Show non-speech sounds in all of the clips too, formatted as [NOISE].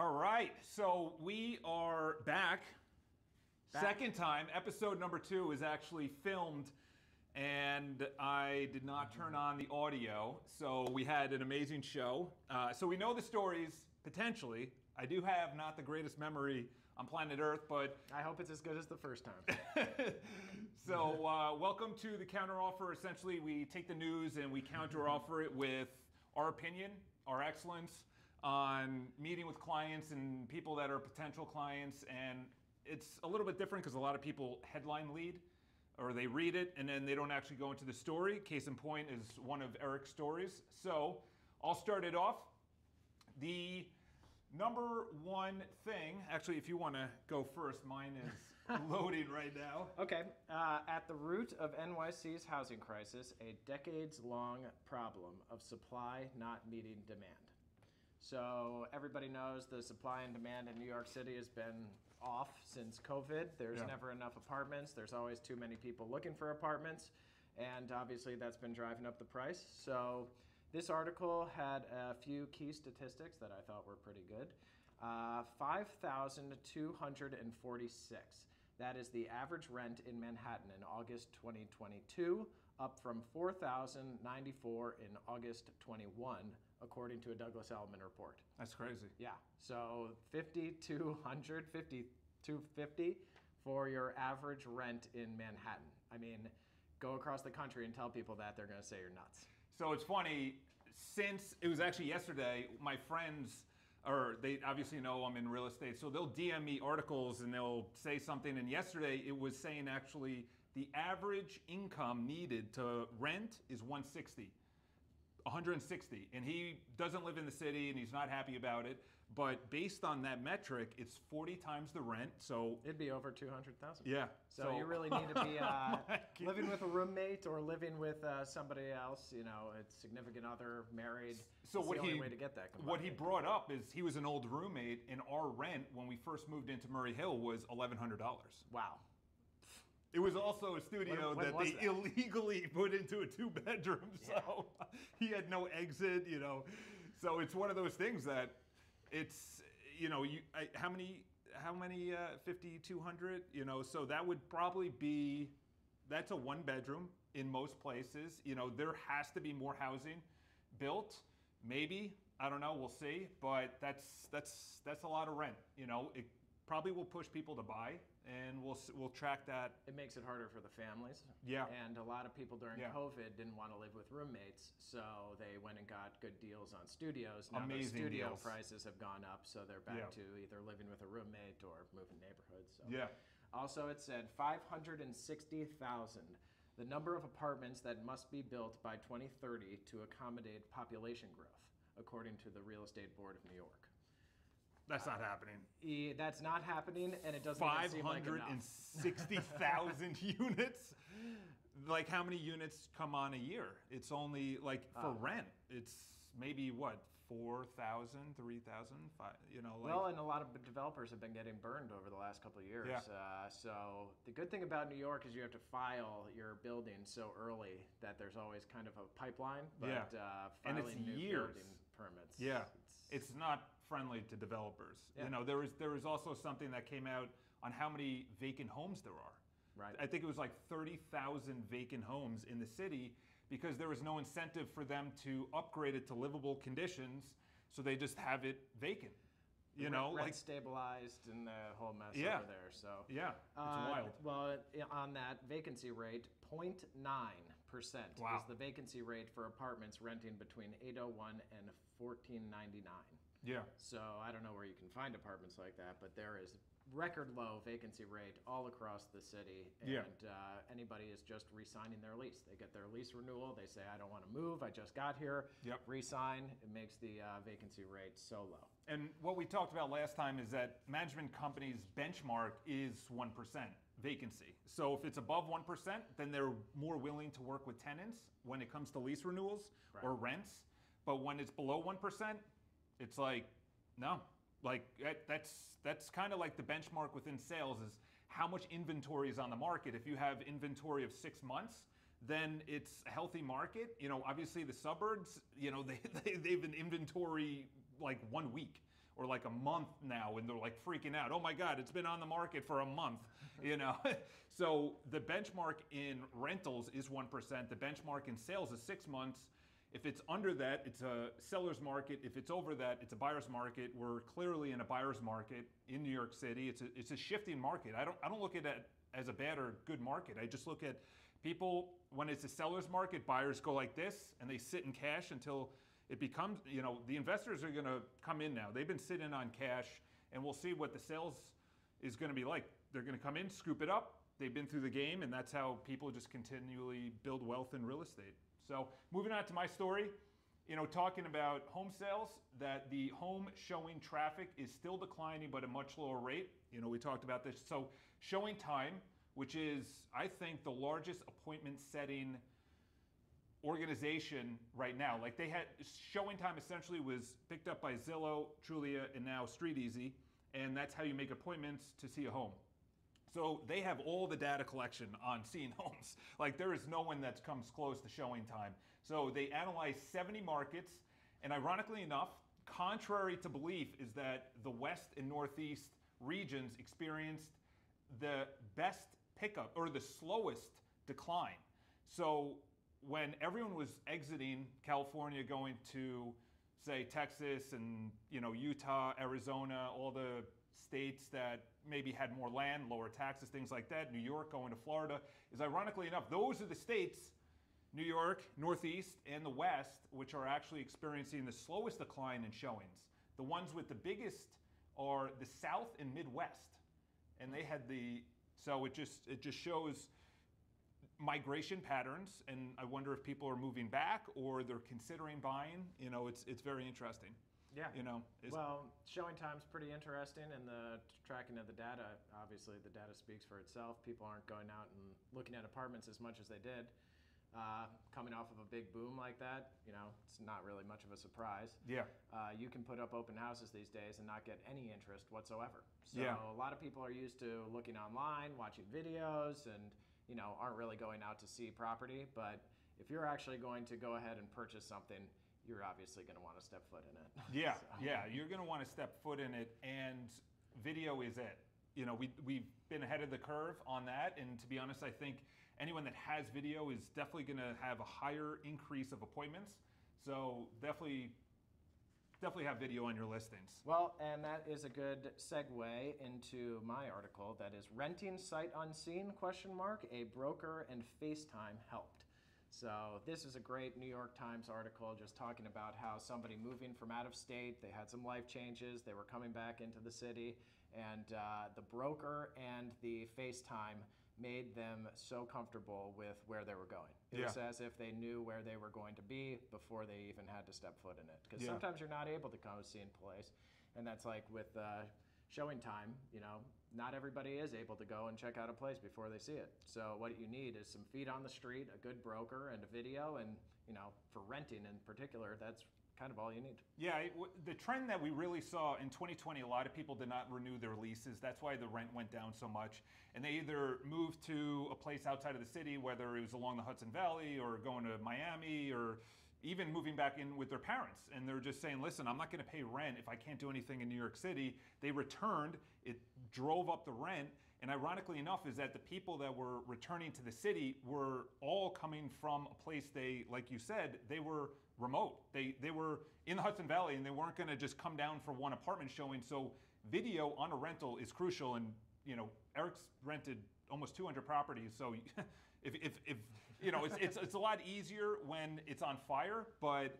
All right, so we are back. Second time. Episode number two is actually filmed, and I did not turn on the audio, so we had an amazing show. Uh, so we know the stories potentially. I do have not the greatest memory on planet Earth, but I hope it's as good as the first time. [LAUGHS] so uh, welcome to the counteroffer. Essentially, we take the news and we counteroffer it with our opinion, our excellence on meeting with clients and people that are potential clients. And it's a little bit different because a lot of people headline lead or they read it and then they don't actually go into the story. Case in point is one of Eric's stories. So I'll start it off. The number one thing, actually, if you want to go first, mine is [LAUGHS] loading right now. Okay, uh, at the root of NYC's housing crisis, a decades long problem of supply not meeting demand. So everybody knows the supply and demand in New York City has been off since COVID. There's Yeah. never enough apartments. There's always too many people looking for apartments, and obviously that's been driving up the price. So this article had a few key statistics that I thought were pretty good. Uh, 5,246. That is the average rent in Manhattan in August 2022, up from 4,094 in August 21, according to a Douglas Elliman report. That's crazy. Yeah, so 5,200, 5,250 for your average rent in Manhattan. I mean, go across the country and tell people that, they're gonna say you're nuts. So it's funny, since it was actually yesterday, my friends, or they obviously know I'm in real estate, so they'll DM me articles and they'll say something. And yesterday it was saying actually the average income needed to rent is 160. 160 and he doesn't live in the city and he's not happy about it but based on that metric it's 40 times the rent so It'd be over 200,000. yeah So, you really need to be [LAUGHS] uh, living with a roommate or living with uh, somebody else, you know, a significant other, married. So It's what the only he way to get that. what he brought up is he was an old roommate, and our rent when we first moved into Murray Hill was eleven hundred dollars. Wow. It was also a studio When- when that they that? illegally [LAUGHS] put into a two bedroom, so he had no exit. You know, so it's one of those things that it's you know you I, how many how many uh, fifty two hundred you know so that would probably be that's a one bedroom in most places. You know, there has to be more housing built. Maybe I don't know. We'll see. But that's that's that's a lot of rent. You know, it probably will push people to buy, and we'll we'll track that. It makes it harder for the families. Yeah. And a lot of people during Yeah. COVID didn't want to live with roommates, so they went and got good deals on studios. Now Amazing studio deals. prices have gone up, so they're back Yeah. to either living with a roommate or moving neighborhoods. So. Yeah. Also, it said 560,000, the number of apartments that must be built by 2030 to accommodate population growth, according to the Real Estate Board of New York. That's not happening. E- That's not happening, and it doesn't Five seem like enough. sixty thousand [LAUGHS] units. Like how many units come on a year? It's only like for Oh. rent. It's maybe what 4,000, 3,000, five, you know, like Well, and a lot of developers have been getting burned over the last couple of years. Yeah. Uh, so the good thing about New York is you have to file your building so early that there's always kind of a pipeline. But Yeah. uh, And it's new years. building permits. Yeah, it's- it's, not friendly to developers. Yeah. You know, there was there was also something that came out on how many vacant homes there are. Right. I think it was like thirty thousand vacant homes in the city because there was no incentive for them to upgrade it to livable conditions, so they just have it vacant. You know, rent like stabilized and the whole mess Yeah. over there. So yeah, it's Uh, wild. Well, on that vacancy rate, 0.9% Wow. is the vacancy rate for apartments renting between 801 and 1499. Yeah. So I don't know where you can find apartments like that, but there is record low vacancy rate all across the city, Yeah. and uh, anybody is just re-signing their lease. They get their lease renewal. They say, "I don't want to move. I just got here." Yep. Re-sign. It makes the uh, vacancy rate so low. And what we talked about last time is that management companies' benchmark is 1% vacancy. So if it's above 1%, then they're more willing to work with tenants when it comes to lease renewals or rents. But when it's below 1%, it's like, no. Like that, that's that's kind of like the benchmark within sales is how much inventory is on the market. If you have inventory of six months, then it's a healthy market. You know, obviously the suburbs, you know, [LAUGHS] they, they they've an inventory like one week or like a month now and they're like freaking out. Oh my God, it's been on the market for a month, [LAUGHS] you know? [LAUGHS] so the benchmark in rentals is 1%. The benchmark in sales is six months. If it's under that, it's a seller's market. If it's over that, it's a buyer's market. We're clearly in a buyer's market in New York City. It's a, it's a shifting market. I don't, I don't look at it as a bad or good market. I just look at people, when it's a seller's market, buyers go like this and they sit in cash until it becomes, you know, the investors are going to come in now. They've been sitting on cash and we'll see what the sales is going to be like. They're going to come in, scoop it up. They've been through the game and that's how people just continually build wealth in real estate. So moving on to my story, you know, talking about home sales, that the home showing traffic is still declining, but at a much lower rate. You know, we talked about this. So ShowingTime, which is, I think, the largest appointment setting organization right now. Like they had ShowingTime essentially was picked up by Zillow, Trulia, and now StreetEasy, and that's how you make appointments to see a home. So they have all the data collection on seeing [LAUGHS] homes. Like there is no one that comes close to ShowingTime. So they analyze 70 markets, and ironically enough, contrary to belief, is that the West and Northeast regions experienced the best pickup or the slowest decline. So when everyone was exiting California, going to say Texas and you know Utah, Arizona, all the states that maybe had more land, lower taxes, things like that, New York going to Florida, is ironically enough, those are the states, New York, Northeast, and the West, which are actually experiencing the slowest decline in showings. The ones with the biggest are the South and Midwest. And they had the, so it just, it just shows migration patterns, and I wonder if people are moving back or they're considering buying. You know, it's, it's very interesting. Yeah. You know, Well, ShowingTime's pretty interesting, and the tracking of the data. Obviously, the data speaks for itself. People aren't going out and looking at apartments as much as they did. Uh, coming off of a big boom like that, you know, it's not really much of a surprise. yeah. Uh, you can put up open houses these days and not get any interest whatsoever. So Yeah. a lot of people are used to looking online, watching videos, and you know aren't really going out to see property. But if you're actually going to go ahead and purchase something, you're obviously going to want to step foot in it. [LAUGHS] Yeah, So- yeah, you're going to want to step foot in it, and video is it. You know, we, we've been ahead of the curve on that, and to be honest, I think anyone that has video is definitely going to have a higher increase of appointments. So definitely, definitely have video on your listings. Well, and that is a good segue into my article that is renting sight unseen question mark a broker and FaceTime helped. So this is a great New York Times article just talking about how somebody moving from out of state, they had some life changes, they were coming back into the city, and uh, the broker and the FaceTime made them so comfortable with where they were going. It was as if they knew where they were going to be before they even had to step foot in it. Because Yeah. sometimes you're not able to come see in place, and that's like with uh, ShowingTime. You know, not everybody is able to go and check out a place before they see it. So what you need is some feet on the street, a good broker, and a video. And you know, for renting in particular, that's kind of all you need. Yeah, the trend that we really saw in 2020, a lot of people did not renew their leases. That's why the rent went down so much. And they either moved to a place outside of the city, whether it was along the Hudson Valley or going to Miami or even moving back in with their parents. And they're just saying, listen, I'm not going to pay rent if I can't do anything in New York City. They returned, it drove up the rent. And ironically enough, is that the people that were returning to the city were all coming from a place they, like you said, they were remote. They they were in the Hudson Valley and they weren't going to just come down for one apartment showing. So video on a rental is crucial. And you know, Eric's rented almost 200 properties. So [LAUGHS] if if, if you know, it's, it's it's a lot easier when it's on fire, but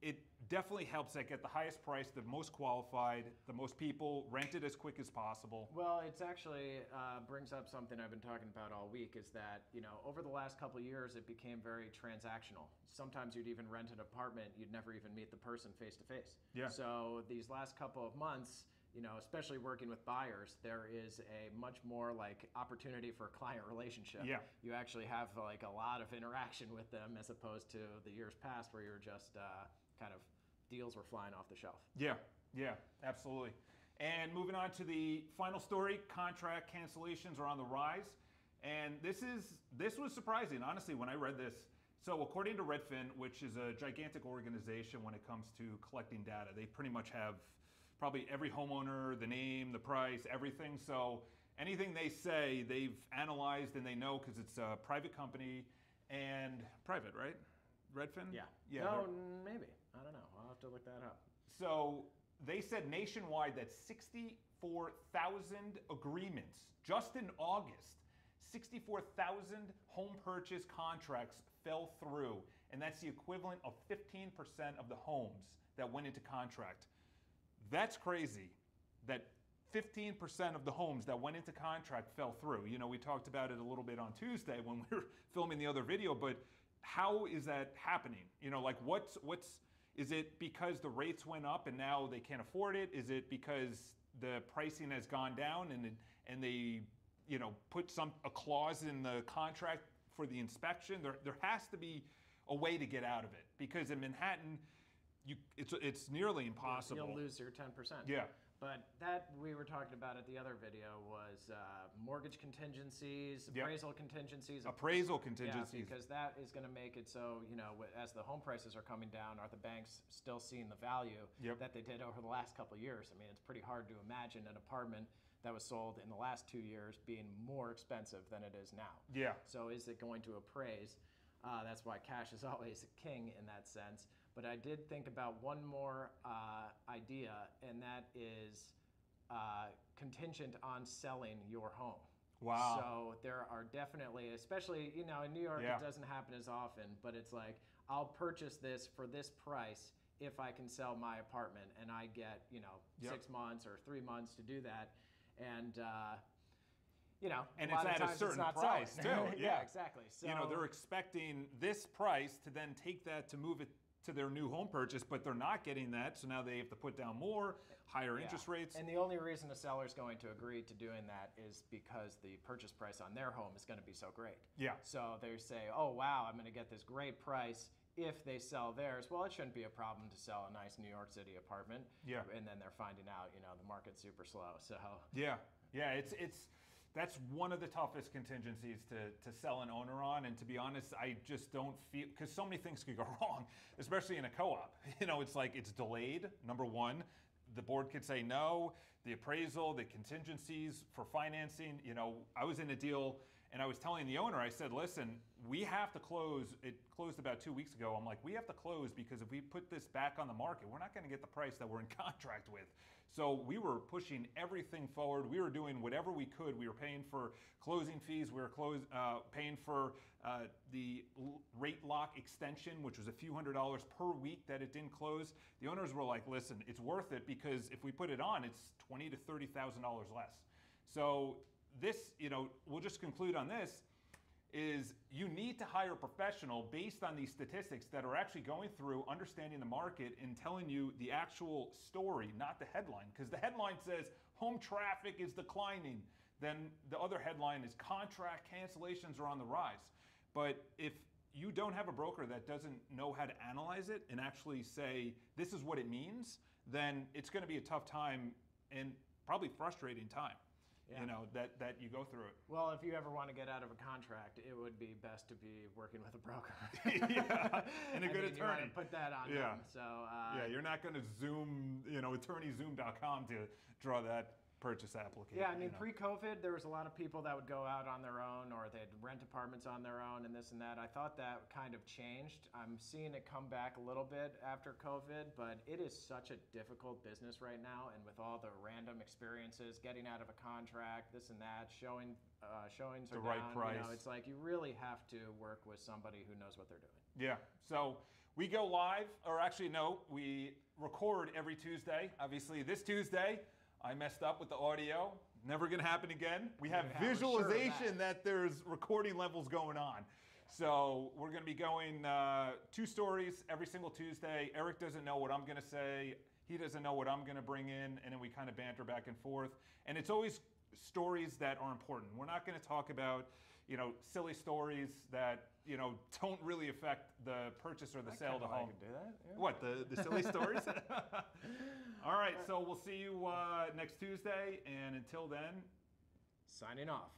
it definitely helps that get the highest price, the most qualified, the most people, rent it as quick as possible. Well, it's actually uh, brings up something I've been talking about all week. Is that you know over the last couple of years it became very transactional. Sometimes you'd even rent an apartment, you'd never even meet the person face to face. Yeah. So these last couple of months, you know, especially working with buyers, there is a much more like opportunity for a client relationship. Yeah. You actually have like a lot of interaction with them as opposed to the years past where you're just uh, kind of deals were flying off the shelf. Yeah, yeah, absolutely. And moving on to the final story, contract cancellations are on the rise. And this is this was surprising, honestly, when I read this. So according to Redfin, which is a gigantic organization when it comes to collecting data, they pretty much have probably every homeowner, the name, the price, everything. So anything they say, they've analyzed and they know because it's a private company and private, right? Redfin? Yeah. Yeah. No, maybe. I don't know. Look that up. So they said nationwide that 64,000 agreements just in August, 64,000 home purchase contracts fell through, and that's the equivalent of 15% of the homes that went into contract. That's crazy that 15% of the homes that went into contract fell through. You know, we talked about it a little bit on Tuesday when we were [LAUGHS] filming the other video, but how is that happening? You know, like what's what's is it because the rates went up and now they can't afford it? Is it because the pricing has gone down and and they, you know, put some a clause in the contract for the inspection? There there has to be a way to get out of it because in Manhattan, you it's it's nearly impossible. You'll lose your 10%. Yeah. But that we were talking about at the other video was uh, mortgage contingencies, Yep. appraisal contingencies. Appraisal Yeah, contingencies. because that is going to make it so, you know, as the home prices are coming down, are the banks still seeing the value Yep. that they did over the last couple of years? I mean, it's pretty hard to imagine an apartment that was sold in the last two years being more expensive than it is now. yeah. So is it going to appraise? Uh, that's why cash is [LAUGHS] always king in that sense. But I did think about one more uh, idea, and that is uh, contingent on selling your home. Wow. So there are definitely, especially you know in New York, Yeah. it doesn't happen as often. But it's like I'll purchase this for this price if I can sell my apartment, and I get you know Yep. six months or three months to do that, and. Uh, you know, And a it's at a certain price, selling. too, yeah, [LAUGHS] yeah. exactly. So you know, they're expecting this price to then take that to move it to their new home purchase, but they're not getting that, so now they have to put down more, higher Yeah. interest rates. And the only reason a seller's going to agree to doing that is because the purchase price on their home is going to be so great. yeah. So they say, oh, wow, I'm going to get this great price if they sell theirs. Well, it shouldn't be a problem to sell a nice New York City apartment. Yeah. And then they're finding out, you know, the market's super slow. So, Yeah, yeah, it's it's that's one of the toughest contingencies to to sell an owner on. And to be honest, I just don't feel because so many things could go [LAUGHS] wrong, especially in a co-op. [LAUGHS] You know, it's like it's delayed. Number one, the board could say no. The appraisal, the contingencies for financing. You know, I was in a deal. And I was telling the owner, I said, listen, we have to close. It closed about two weeks ago. I'm like, we have to close because if we put this back on the market, we're not going to get the price that we're in [LAUGHS] contract with. So we were pushing everything forward. We were doing whatever we could. We were paying for closing fees. We were close, uh, paying for uh, the rate lock extension, which was a few hundred dollars per week that it didn't close. The owners were like, "Listen, it's worth it because if we put it on, it's twenty to thirty thousand dollars less." So this, you know, we'll just conclude on this is you need to hire a professional based on these statistics that are actually going through understanding the market and telling you the actual story, not the headline. Because the headline says home traffic is declining. Then the other headline is contract cancellations are on the rise. But if you don't have a broker that doesn't know how to analyze it and actually say this is what it means, then it's going to be a tough time and probably frustrating time. Yeah. You know that that you go through it. well, if you ever want to get out of a contract, it would be best to be working with a broker. [LAUGHS] [LAUGHS] Yeah, and a good mean, you attorney. Put that on Yeah. them. So, uh, Yeah, you're not going to Zoom, you know, attorneyzoom.com to draw that purchase application. Yeah, I mean, you know. pre-COVID, there was a lot of people that would go out on their own, or they'd rent apartments on their own, and this and that. I thought that kind of changed. I'm seeing it come back a little bit after COVID, but it is such a difficult business right now, and with all the random experiences, getting out of a contract, this and that, showing uh, showings The are right down. You price. know, it's like you really have to work with somebody who knows what they're doing. Yeah. So we go live, or actually, no, we record every Tuesday. Obviously, this Tuesday, I messed up with the audio. Never going to happen again. We have Yeah, we're sure visualization that. there's recording levels going on. So we're going to be going uh, two stories every single Tuesday. Eric doesn't know what I'm going to say. He doesn't know what I'm going to bring in, and then we kind of banter back and forth. And it's always stories that are important. We're not going to talk about, you know, silly stories that you know don't really affect the purchase or the sale of the home. do that. yeah. What the the silly stories? [LAUGHS] All right, so we'll see you uh, next Tuesday, and until then, Signing off.